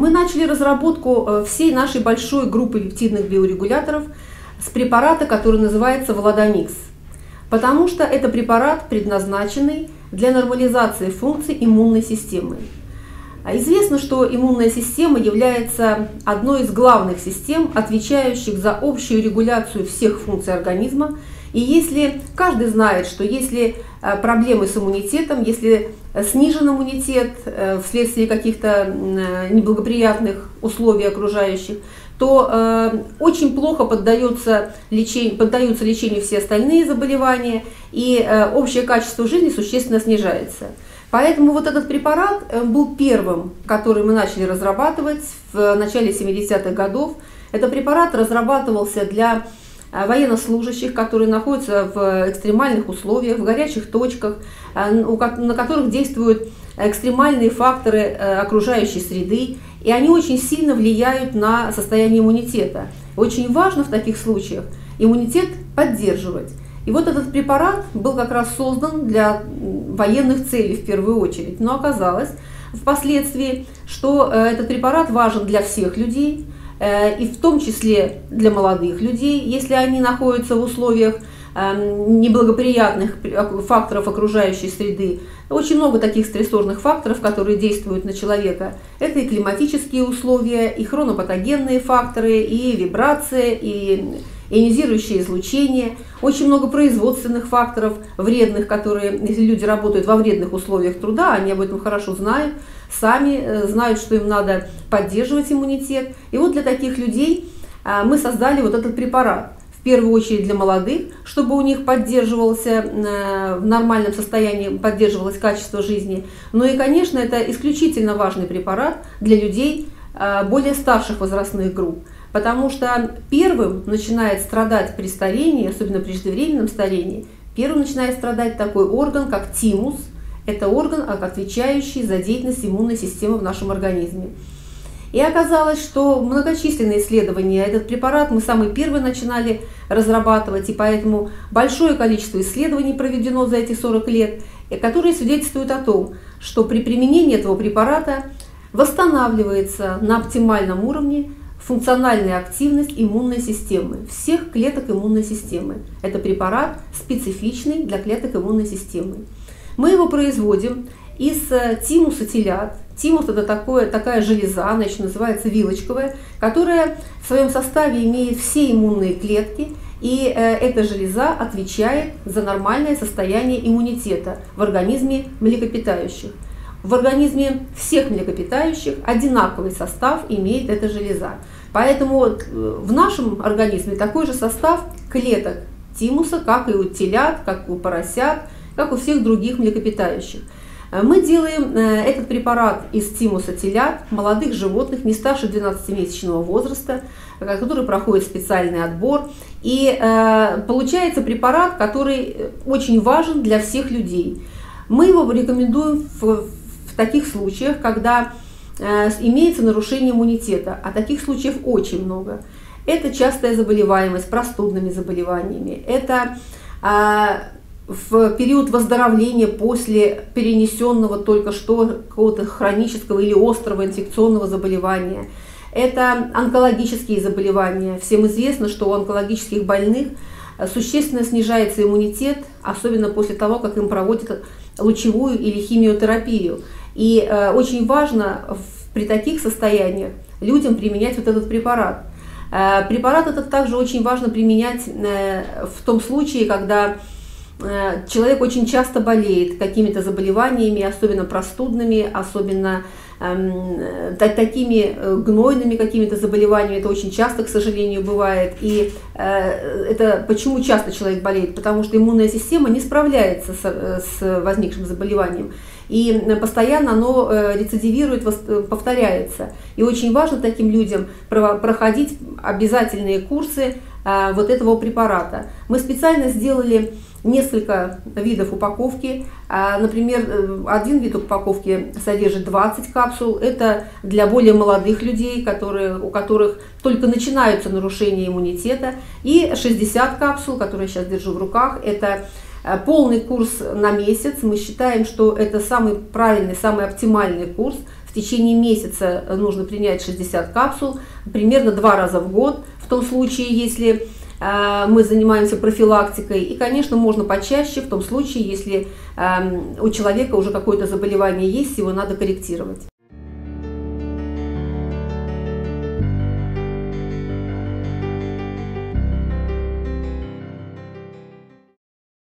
Мы начали разработку э, всей нашей большой группы пептидных биорегуляторов с препарата, который называется Владомикс, потому что это препарат, предназначенный для нормализации функций иммунной системы. А известно, что иммунная система является одной из главных систем, отвечающих за общую регуляцию всех функций организма. И если каждый знает, что если проблемы с иммунитетом, если снижен иммунитет э, вследствие каких-то э, неблагоприятных условий окружающих, то очень плохо поддаются лечению, поддаются лечению все остальные заболевания, и общее качество жизни существенно снижается. Поэтому вот этот препарат э, был первым, который мы начали разрабатывать в начале 70-х годов. Этот препарат разрабатывался для э, военнослужащих, которые находятся в экстремальных условиях, в горячих точках, э, на которых действуют экстремальные факторы окружающей среды, и они очень сильно влияют на состояние иммунитета. Очень важно в таких случаях иммунитет поддерживать. И вот этот препарат был как раз создан для военных целей в первую очередь. Но оказалось впоследствии, что э, этот препарат важен для всех людей, э, и в том числе для молодых людей, если они находятся в условиях эм, неблагоприятных факторов окружающей среды. Очень много таких стрессорных факторов, которые действуют на человека. Это и климатические условия, и хронопатогенные факторы, и вибрация, и ионизирующее излучение, очень много производственных факторов вредных, которые, если люди работают во вредных условиях труда, они об этом хорошо знают, сами э, знают, что им надо поддерживать иммунитет. И вот для таких людей а, мы создали вот этот препарат в первую очередь для молодых, чтобы у них поддерживался э, в нормальном состоянии, поддерживалось качество жизни. Ну и, конечно, это исключительно важный препарат для людей э, более старших возрастных групп. Потому что первым начинает страдать при старении, особенно при преждевременном старении, первым начинает страдать такой орган, как тимус. Это орган, отвечающий за деятельность иммунной системы в нашем организме. И оказалось, что многочисленные исследования, этот препарат мы самый первый начинали разрабатывать, и поэтому большое количество исследований проведено за эти 40 лет, которые свидетельствуют о том, что при применении этого препарата восстанавливается на оптимальном уровне функциональная активность иммунной системы, всех клеток иммунной системы. Это препарат специфичный для клеток иммунной системы. Мы его производим из э, тимуса телят. Тимус это такое, такая железа, она еще называется вилочковая, которая в своем составе имеет все иммунные клетки, и э, эта железа отвечает за нормальное состояние иммунитета в организме млекопитающих. В организме всех млекопитающих одинаковый состав имеет эта железа. Поэтому э, в нашем организме такой же состав клеток тимуса, как и у телят, как у поросят, как у всех других млекопитающих. Э, мы делаем э, этот препарат из тимуса телят, молодых животных, не старше 12-месячного возраста, который проходит специальный отбор. И получается препарат, который очень важен для всех людей. Мы его рекомендуем в таких случаях, когда э, имеется нарушение иммунитета, а таких случаев очень много. Это частая заболеваемость простудными заболеваниями, это а, в период выздоровления после перенесенного только что какого-то хронического или острого инфекционного заболевания. Это онкологические заболевания. Всем известно, что у онкологических больных существенно снижается иммунитет, особенно после того, как им проводят лучевую или химиотерапию. И э, очень важно в, при таких состояниях людям применять вот этот препарат. Э, препарат этот также очень важно применять э, в том случае, когда человек очень часто болеет какими-то заболеваниями, особенно простудными, особенно э, такими э, гнойными какими-то заболеваниями. Это очень часто, к сожалению, бывает. И э, это почему часто человек болеет? Потому что иммунная система не справляется с, э, с возникшим заболеванием и постоянно оно э, рецидивирует, э, повторяется. И очень важно таким людям проходить обязательные курсы э, вот этого препарата. Мы специально сделали несколько видов упаковки. Например, один вид упаковки содержит 20 капсул. Это для более молодых людей, которые, у которых только начинаются нарушения иммунитета. И 60 капсул, которые я сейчас держу в руках, это Э, полный курс на месяц. Мы считаем, что это самый правильный, самый оптимальный курс в течение месяца нужно принять 60 капсул, примерно два раза в год, в том случае, если э, мы занимаемся профилактикой. И, конечно, можно почаще, в том случае, если э, у человека уже какое-то заболевание есть, его надо корректировать.